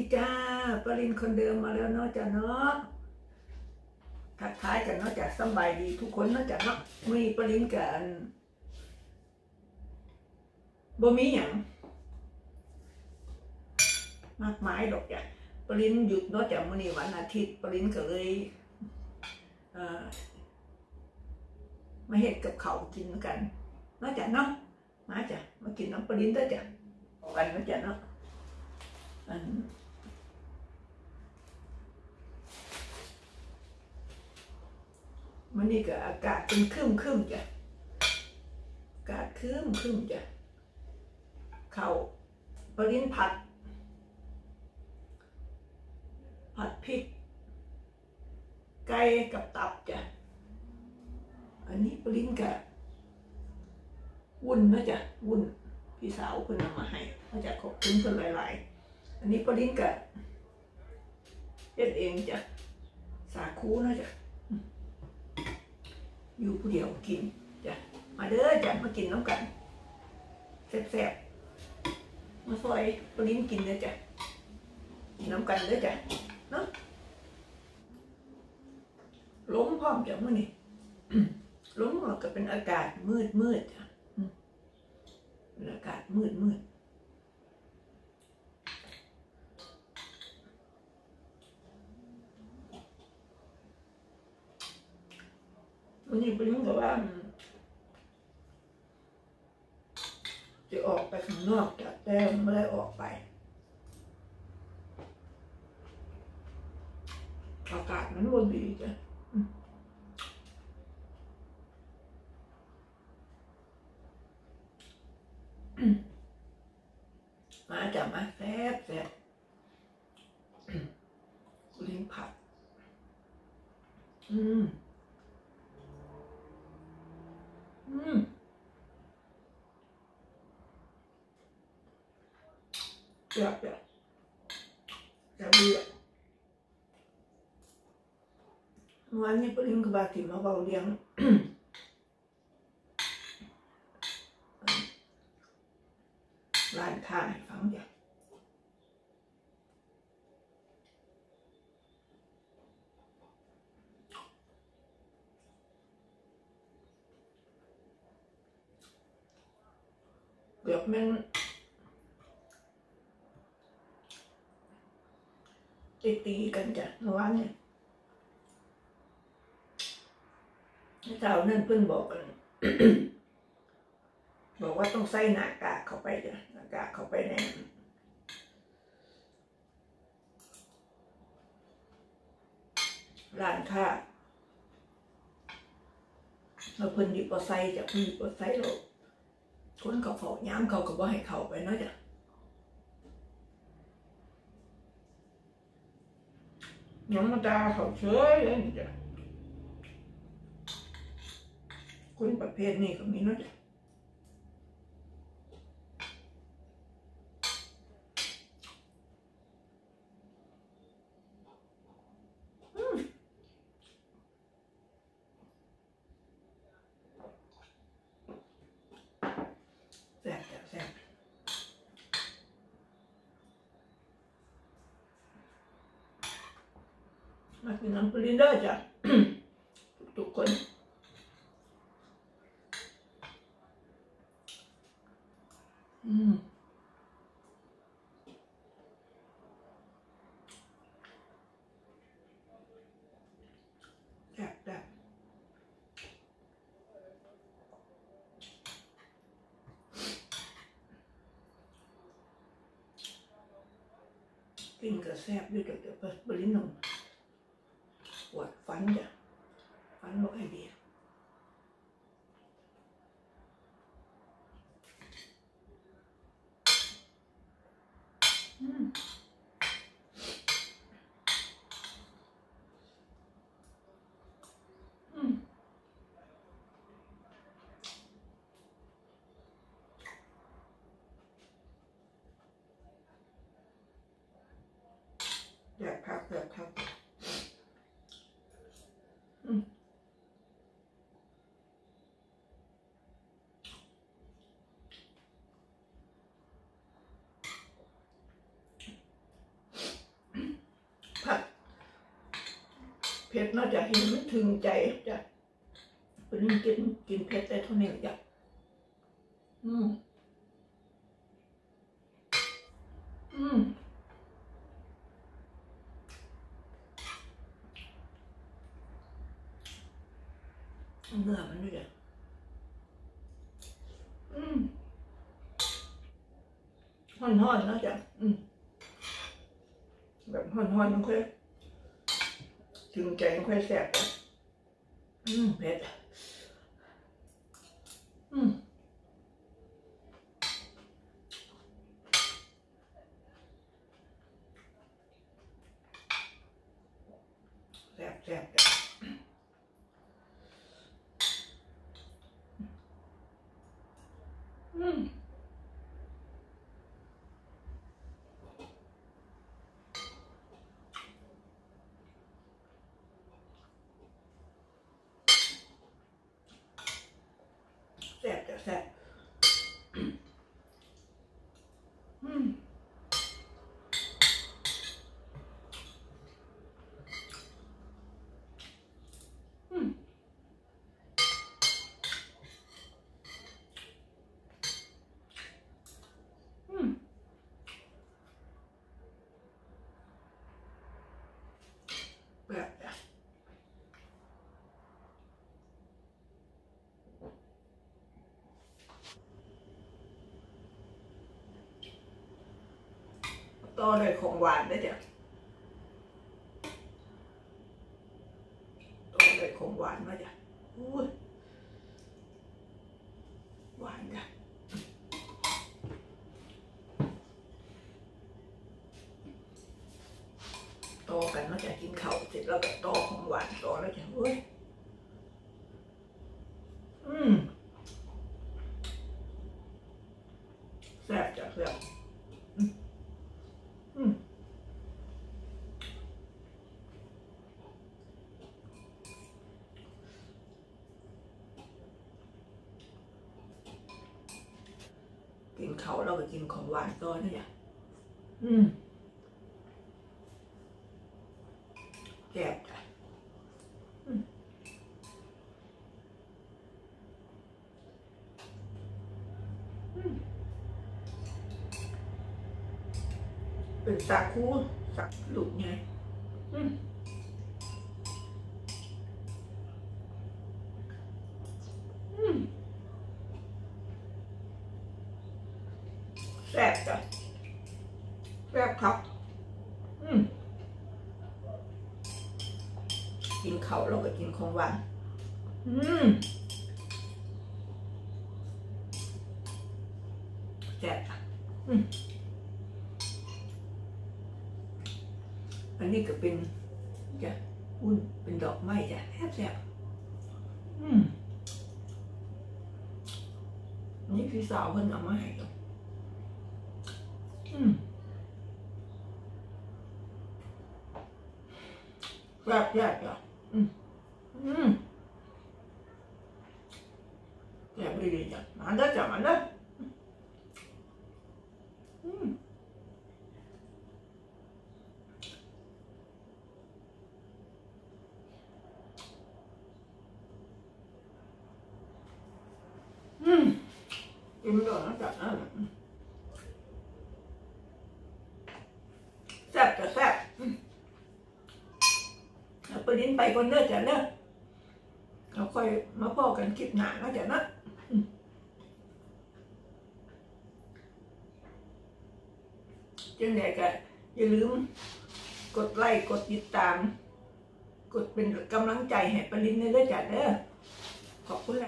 ีจ้าปรินคนเดิมมาแล้วเนาะจ้ะเนาะทักทายกันเนาะจ้ะสบายดีทุกคนเนาะจ้ะเนาะมีปรินกันบ่มีหยังมากมายดอกจ้ะปรินหยุดเนาะจ้ะมื้อนี้วันอาทิตย์ปรินก็เลยเอ่อมาเฮ็ดกับเขากินกันเนาะจ้ะเนาะมาจ้ะมากินน้ำปรินเด้อจ้ะกันเนาะจ้ะเนาะอั มันนี่ก็อากาศเป็นครึ้มครึ้มจ้ะอากาศครึ้มครึ้มจ้ะเขาปริ้นผัด ผัดพริก ไก่กับตับจ้ะอันนี้ปริ้นกับวุ้นนะจ้ะวุ้นพี่สาวเพิ่นเอามาให้มาจากขอบคุณเพิ่นหลาย ๆ อันนี้ปริ้นกับเฮ็ดเองจ้ะสาคูนะจ้ะ อยู่ผู้เดียวกินจ้ะมาเด้อจ้ะมากินน้ำกันแซ่บๆมาซอยปลิ้นกินเด้อจ้ะกินน้ำกันเด้อจ้ะเนาะล้มพร้อมจ้ะมื้อนี้ล้มก็เป็นอากาศมืดมืดๆจ้ะอืมเป็นอากาศมืดมืด วันนี้ปลิ้นก็ว่าจะออกไปข้างนอกจ้ะแต่ไม่ได้ออกไป อากาศมันวนดีจ้ะมาจ้ะมาแซ่บแซ่บอืมลิ้นผัด อืม อืม Ja, ja. Ja, ja. วันนี้ปริงกบาติมาเบาเลี้ยง ร้านค้าให้ฟังจ้ะเกือบแม่ง ตีตีกันจ้ะเมื่อวานเนี่ยเจ้านั่นเพิ่นบอกกัน บอกว่าต้องใส่หน้ากากเข้าไปจ้ะหน้ากากเข้าไปในร้านค้าแล้วเพิ่นหยิบเอาใส่จะเพิ่นหยิบเอาใส่แล้วคนเขาเฝ้าย้ำเขาก็บ่ให้เข้าไปเนาะจ้ะ น้ำมันดาเขาเฉยเลยนี่จ้ะคนประเภทนี้ก็มีนะจ้ะอืมแซ่บจ้ะแซ่บ มากินน้ำปรินเดอร์จ้ะทุก ๆคน อืมแซ่บแซ่บกินก็แซ่บด้วยจ้ะเดี๋ยวปรินนมปวดฟันจ้ะฟันบอกให้ดีอืมอืมอยากพักอยากพักอืม เผ็ดน่าจะเห็นมันถึงใจจ้ะปลินกินกินเผ็ดได้เท่านี้จ้ะอืมอืมเนื้อมันด้วยอืมห่อนๆนะจ๊ะอืมแบบห่อนๆมันค่อย ถึงใจมันค่อยแซ่บอืมเผ็ดอืมแซ่บแซ่บจ้ะอืม แซ่บจ้ะแซ่บอืมอืมอืมแบบจ้ะ ต่อด้วยของหวานนะจ๊ะต่อด้วยของหวานนะจ๊ะอุ้ยหวานจ้ะต่อกันนะจ๊ะกินข้าวเสร็จแล้วก็ต่อของหวานต่อแล้วจ้ะเว้ยอืมแซ่บจ้ะแซ่บ อืม กินเขาวแล้วก็กินของหวานต่อนี่จ้ะอืมแซ่บจ้ะอืมอืมเป็นสาคูสักลูกไงอืมอืมแซ่บจ้ะแซ่บครับ อืมกินเขาวแล้วก็กิน ของหวาน อืมแซ่บจ้ะอืมอันนี้ก็เป็นจะอุ่นเป็นดอกไม้จ้ะแซ่บแซ่บอืมอันนี่พี่สาวเพิ่นเอามาให้จ้ะอืมแซ่บแซ่บจ้ะอืมอืมแซ่บดีๆจ้ะมาเด้อจ้ะมาเด้ออืมอืมกินก่อนะจ๊ะอะแซ่บจะแซ่บอืมเอาไปลิ้นไปก่อนเด้อจ้ะเด้อ เราค่อยมาพอกันคลิปหน้านะจ๊ะนะจังไดก็อย่าลืมกดไลค์กดติดตาม กดเป็นกำลังใจให้ปรินเด้อจัดเด้อขอบคุณ